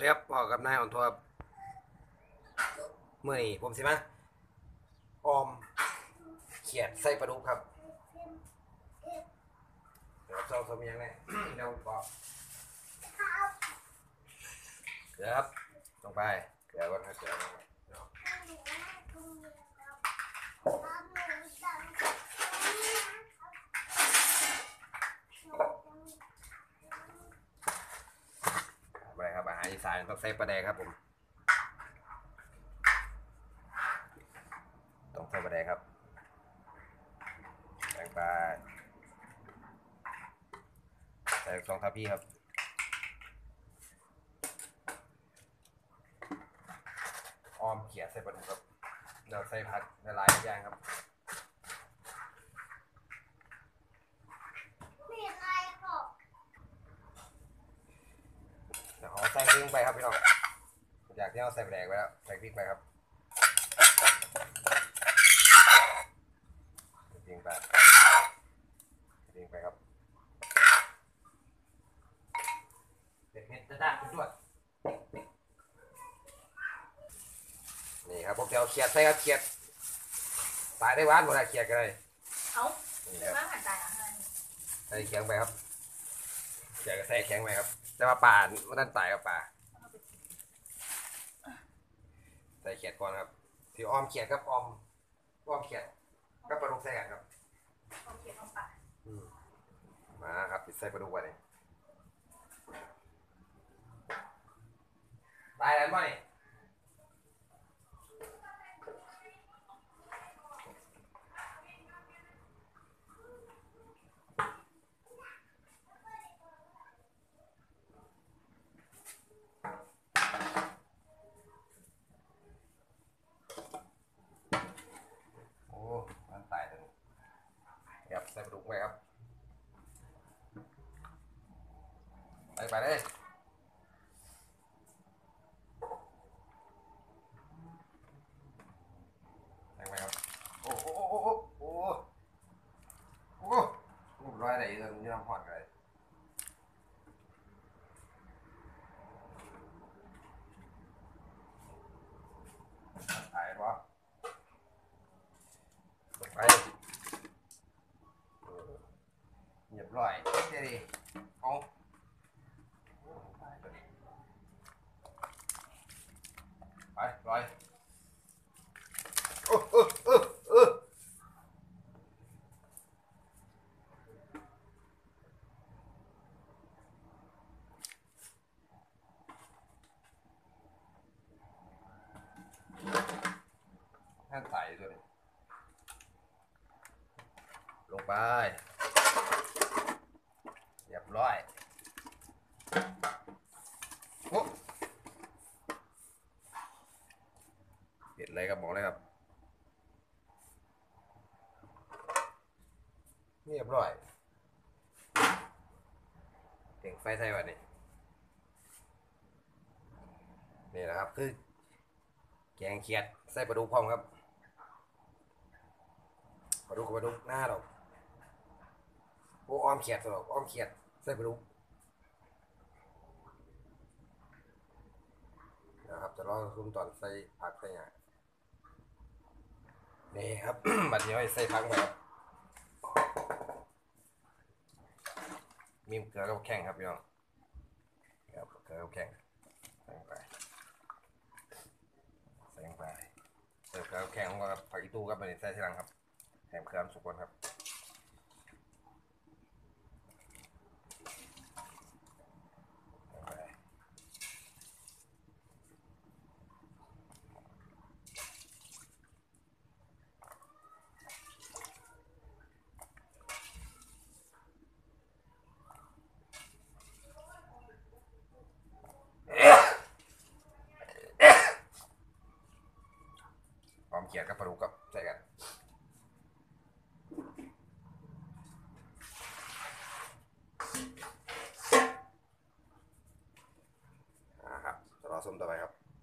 เรียบพอกับนายอ่อนทัวร์เมื่อนี้ผมสิมาออมเขียดใส่ปลาดุกครับเดี๋ยวเราทำยังไงเดี๋ยวบอกเกือครับลงไปเกลือก่อนครับเกลือบเดี๋ยวไปครับอาหารอีสาน ต้องใส่ปลาแดกครับผมต้องใส่ปลาแดกครับแบ่งไปใส่สองทัพพี่ครับออมเขียดใส่ปลาดุกครับเดี๋ยวใส่ผักละลายอย่างครับ ไม่อะไรหรอก เดี๋ยวขอใส่ พริกลงไปครับพี่น้องอยากที่เอาใส่แดกไปแล้วใส่พริกไปครับใส่พริกไปใส่พริกไปครับเผ็ดเผ็ดจะได้คุณด้วยนี่ครับพวกเจ้าเขียดใส่ครับเขียดตายได้หวานหมดเลยเขียดกันเลยเอานี่คือครับว่าหันใจอะใส่แข็งไปครับเขียดก็ใส่แข็งไปครับ จะมาป่ามันนั่นตายกับป่าใส่เขียดก่อนครับที่อ้อมเขียดกับอ้อมอ้อมเขียดกับปลาดุกใส่กันครับโอเคต้องปัดอืมมาครับใส่ปลาดุกไว้เลยตายแล้วมั้ยโอ้มันตายเลยครับใส่ปลาดุกไว้ครับ ไปไปเลยไปไปครับโอ้โอ้โอ้โอ้โอ้โอ้โอ้ร้อยไหนจะมีน้ำหอดกันเลยถ่ายปะลงไปเออเรียบร้อยเจ๊ดีเอา ไปลอยโอ้โอ้โอ้โอ้แท่นใส่ตัวนี้ลง ไป เรียบร้อยโอ้เห็ดอะไรครับบอกเลยครับ เรียบร้อยเก่งไฟไทยวันนี้นี่แหละครับคือ แกงเขียดใส่ปลาดุกพร้อมครับปลาดุกกับปลาดุกหน้าเรา โอ้ออมเขียดตลออ้อมเขียดใส่ปลาดุกนะครับจะรอซุ่มตอนใส่ผักใส่หยานี่ครับบัดนี้ไว้ใส่พักไปครับมีเกลือกับแข้งครับพี่น้องครับเกลือกับแข้งใส่ลงไปใส่ลงไปเกลือกับแข้งของเราครับผักอีตู้ครับบัดนี้ใส่ทีหลังครับแถมเครื่องสุกก่อนครับ เียรติกับปรุกับใจกันครับรอส้มต่อไปครับ